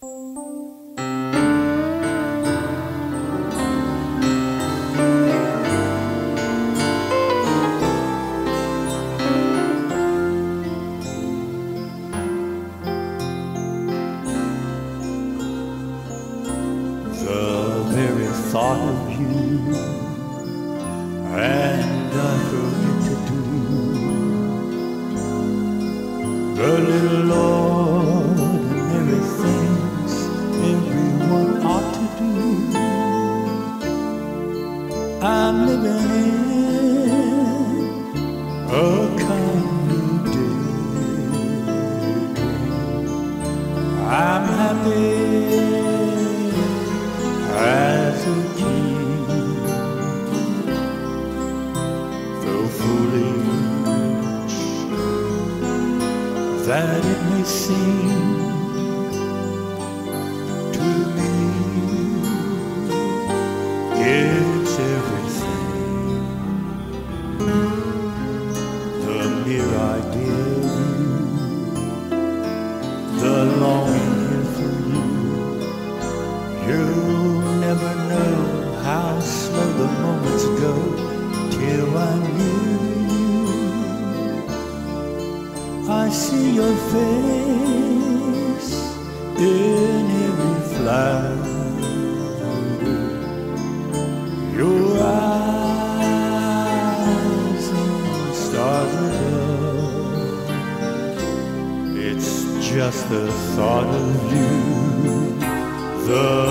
The very thought of you, and I forget to do. The little I'm living in a kind of day. I'm happy as a king, though foolish that it may seem to me, it's everything. The mere idea of you, the longing here for you. You'll never know how slow the moments go till I'm near you. I see your face just the thought of you. The